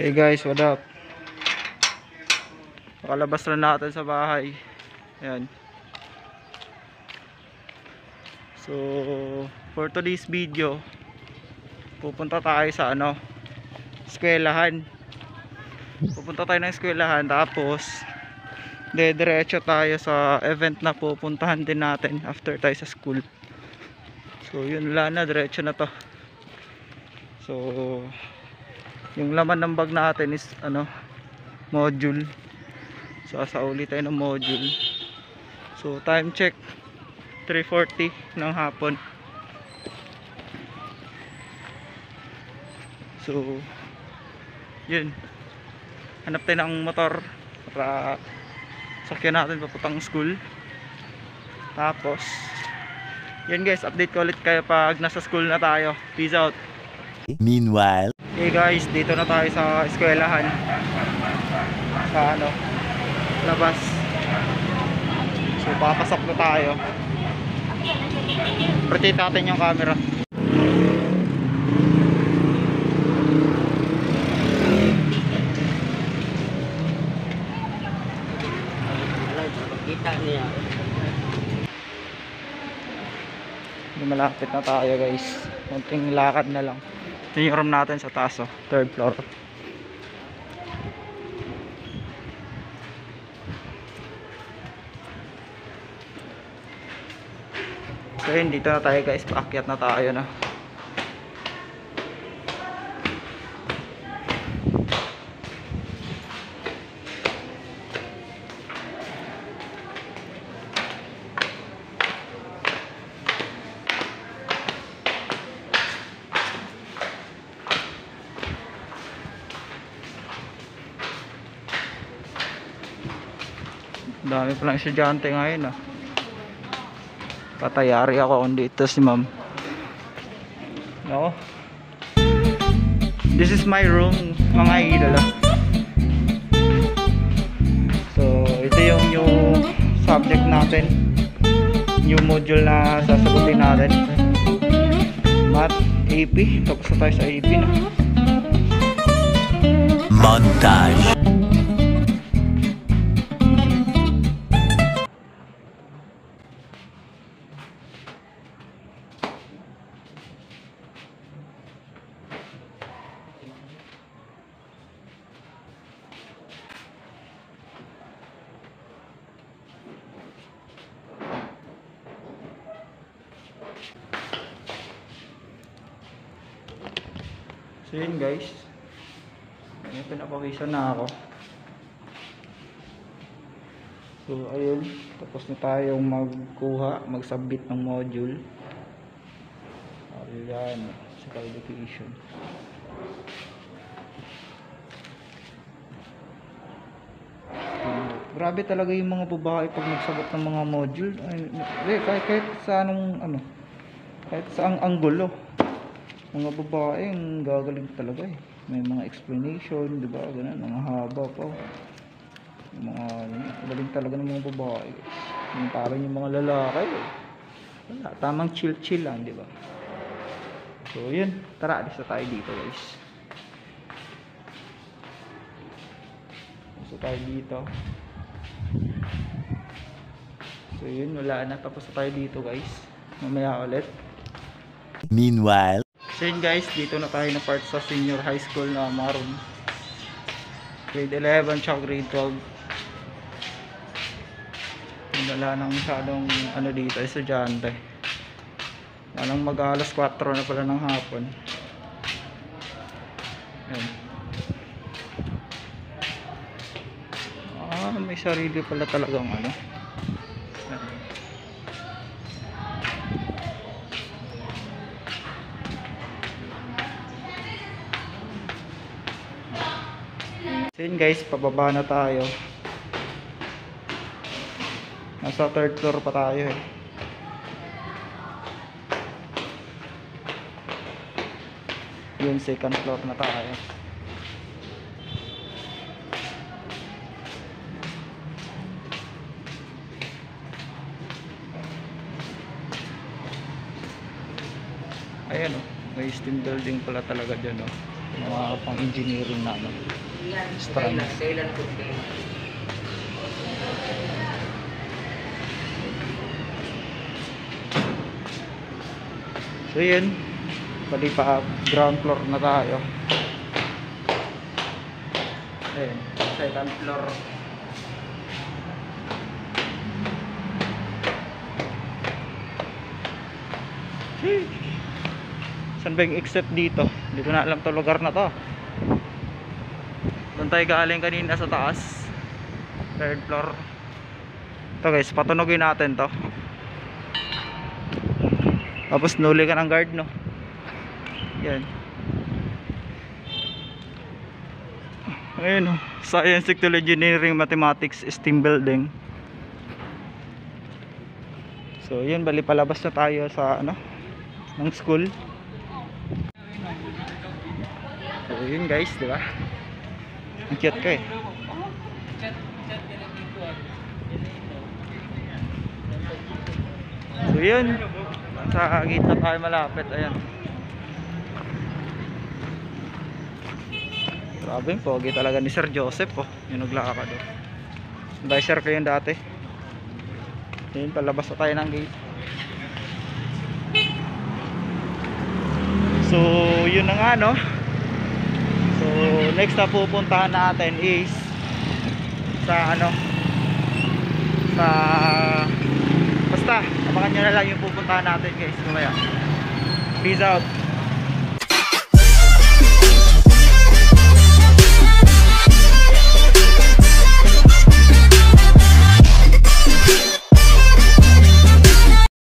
Hey guys, what up? Pakalabas na natin sa bahay. Ayan. So, for today's video, pupunta tayo sa ano, eskwelahan. Pupunta tayo ng eskwelahan tapos dediretso tayo sa event na pupuntahan din natin after tayo sa school. So, yun lang na, diretso na to. So, yung laman ng bag natin is ano module. So sauli tayo ng module. So time check 3.40 ng hapon. So yun. Hanap tayo ng motor para sakyan natin papuntang school. Tapos yun guys update ko ulit kayo pag nasa school na tayo. Peace out. Meanwhile, Okay guys, dito na tayo sa eskwelahan. Sa ano, labas. So papasok na tayo. Rotate natin yung camera. Kita niya. Malapit na tayo guys. Kunting lakad na lang. Ito yung room natin sa taas oh, third floor. So yun, dito na tayo guys. Paakyat na tayo na. Dami palang estudyante ngayon ah. Patayari ako kung dito si ma'am. No? This is my room, mga idol ah. So, ito yung new subject natin. New module na sasagutin natin. Math, AP. Tapos na tayo sa AP na. montage. So yun guys. May pinapawisan na ako. So ayun, tapos na tayong magkuha, mag-submit ng module. Ayan, sa education. Grabe talaga yung mga babae pag nagsagot ng mga module. Ay, eh, kahit, kahit sa anong ano, kahit sa ang anggulo mga babae ang gagaling talaga eh. May mga explanation di ba? Ganun mga haba pa. Mga ano, galing talaga ng mga babae. Yung parang yung mga lalaki eh. wala tamang chill chill lang di ba? So yun. Tara alis na tayo dito guys. So tayo dito. So yun wala na. Tapos na tayo dito guys. Mamaya ulit. Meanwhile, So yun guys, dito na tayo na part sa senior high school na maroon. Grade 11 tsaka grade 12. Wala nang masyadong ano dito, estudyante. Walang mag alas 4 na pala ng hapon. Ayan. Ah, may sarili pala talagang ano. So yun guys, pababa na tayo. Nasa third floor pa tayo eh. Yun, second floor na tayo. Ayan oh, may steam building pala talaga dyan oh. mga pang engineering na ano strands so yun. Bali pa ground floor na tayo. Ayun. Second floor. Sheesh. Saan ba yung exit dito? Hindi ko na alam to lugar na to. Doon tayo galing kanina sa taas. Third floor. Ito guys, patunogin natin to. Tapos nuli ka ng guard no. Yan. Ayun oh. Science, Technology, Engineering, Mathematics, STEAM Building. So yun, bali palabas na tayo sa ano ng school. So yun guys, di ba? Ang cute ka eh. So yun, sa gate na tayo malapit, ayan. Grabe yung pogi talaga ni Sir Joseph oh, yung naglakad oh. Advisor ko yun dati. Yun, palabas na tayo ng gate. So, yun na nga no. Next na pupuntahan natin is sa ano sa basta, abangan nyo na lang yung pupuntahan natin guys mamaya. Peace out.